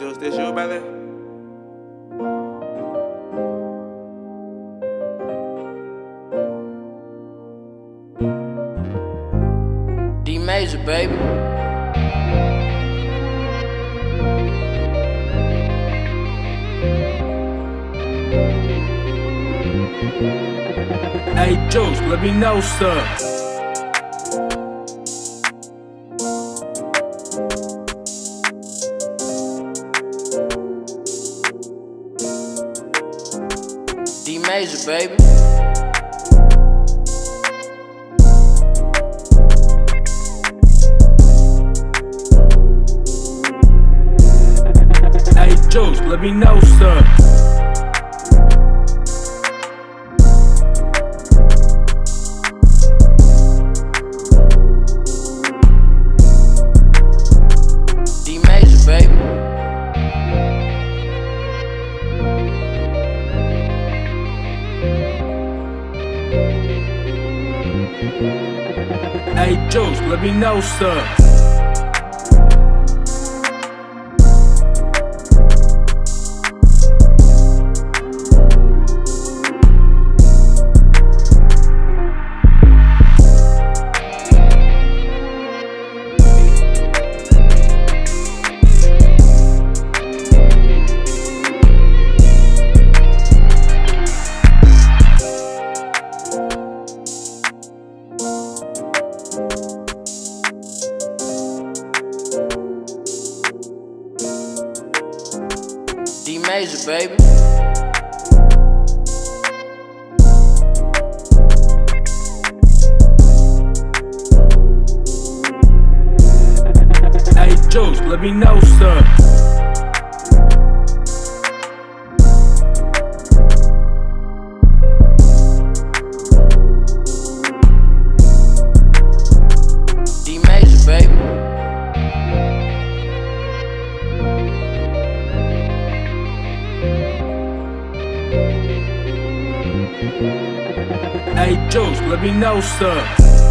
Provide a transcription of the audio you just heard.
Juce, this you, brother? D Major, baby. Hey Juce, let me know, sir. Major, baby. Let me know, sir. Hey Juce, let me know, sir. Major, baby. Hey Juce, let me know, sir. Hey Juce, let me know, sir.